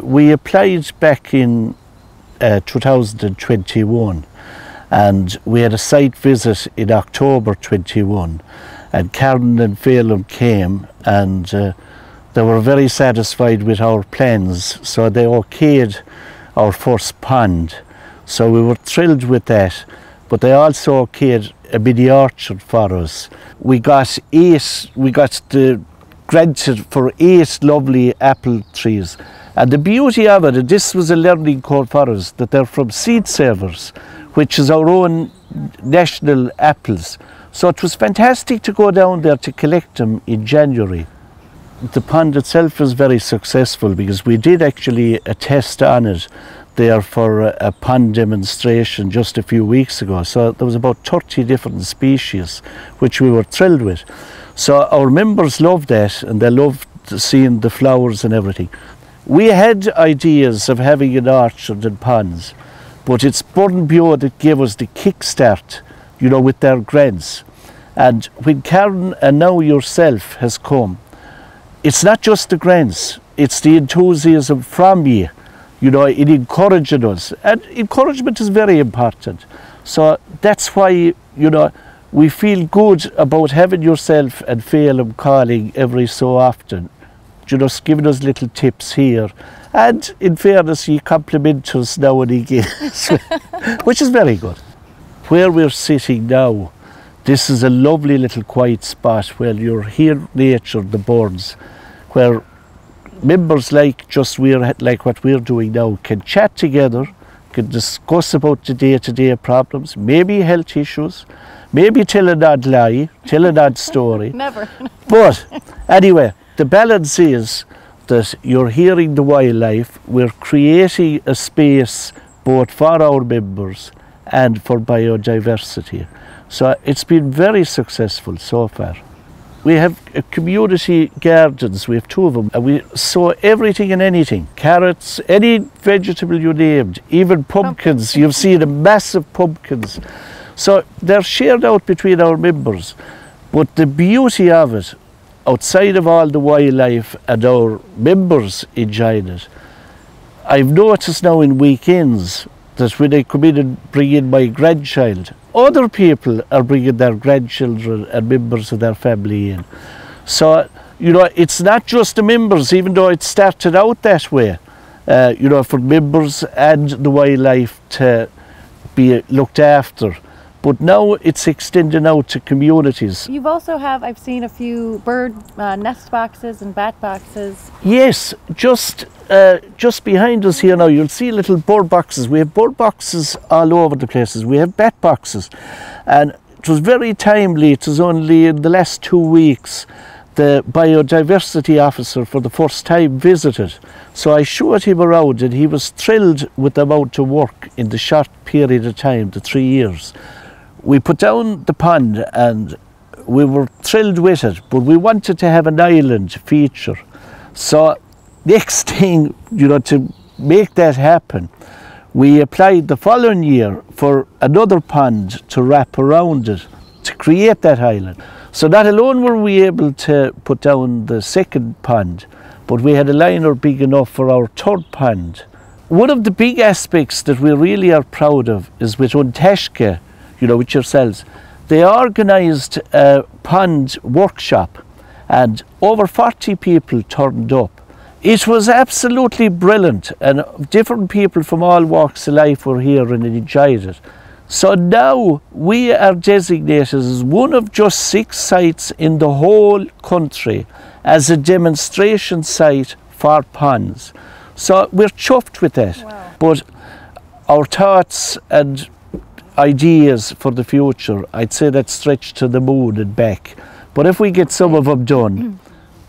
We applied back in uh, 2021 and we had a site visit in October 21 and Karen and Phelan came and uh, they were very satisfied with our plans so they okayed our first pond so we were thrilled with that but they also okayed a mini orchard for us. We got eight, we got the granted for eight lovely apple trees and the beauty of it, this was a learning curve for us, that they're from Seed Savers, which is our own national apples. So it was fantastic to go down there to collect them in January. The pond itself was very successful because we did actually a test on it there for a, a pond demonstration just a few weeks ago. So there was about 30 different species, which we were thrilled with. So our members loved that and they loved seeing the flowers and everything. We had ideas of having an orchard and ponds, but it's Burrenbeo that gave us the kickstart, you know, with their grants. And when Karen and now yourself has come, it's not just the grants, it's the enthusiasm from you, you know, it encouraging us. And encouragement is very important. So that's why, you know, we feel good about having yourself and Phelan calling every so often you know, giving us little tips here. And in fairness, he compliments us now and again, which is very good. Where we're sitting now, this is a lovely little quiet spot where you're hear nature, the birds, where members like just we're like what we're doing now can chat together, can discuss about the day-to-day -day problems, maybe health issues, maybe tell an odd lie, tell an odd story. Never. but anyway, the balance is that you're hearing the wildlife, we're creating a space both for our members and for biodiversity. So it's been very successful so far. We have community gardens, we have two of them, and we sow everything and anything. Carrots, any vegetable you named, even pumpkins. You've seen a massive pumpkins. So they're shared out between our members. But the beauty of it outside of all the wildlife and our members enjoying it, I've noticed now in weekends that when I come in and bring in my grandchild, other people are bringing their grandchildren and members of their family in. So, you know, it's not just the members, even though it started out that way, uh, you know, for members and the wildlife to be looked after but now it's extending out to communities. You've also have, I've seen a few bird uh, nest boxes and bat boxes. Yes, just uh, just behind us here now, you'll see little bird boxes. We have bird boxes all over the places. We have bat boxes. And it was very timely. It was only in the last two weeks the biodiversity officer for the first time visited. So I showed him around and he was thrilled with the amount of work in the short period of time, the three years we put down the pond and we were thrilled with it, but we wanted to have an island feature. So next thing, you know, to make that happen, we applied the following year for another pond to wrap around it to create that island. So not alone were we able to put down the second pond, but we had a liner big enough for our third pond. One of the big aspects that we really are proud of is with Taisce, you know, with yourselves. They organised a pond workshop and over 40 people turned up. It was absolutely brilliant and different people from all walks of life were here and enjoyed it. So now we are designated as one of just six sites in the whole country as a demonstration site for ponds. So we're chuffed with that. Wow. But our thoughts and ideas for the future, I'd say that stretch to the moon and back. But if we get some of them done,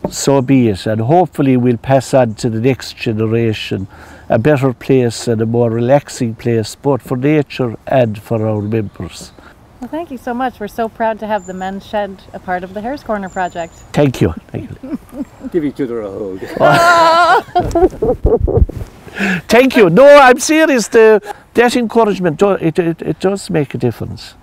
mm. so be it. And hopefully we'll pass on to the next generation a better place and a more relaxing place, both for nature and for our members. Well, thank you so much. We're so proud to have the men's shed a part of the Hare's Corner project. Thank you. Thank you. Give each other a hug. Thank you. No, I'm serious. The, that encouragement, it, it, it does make a difference.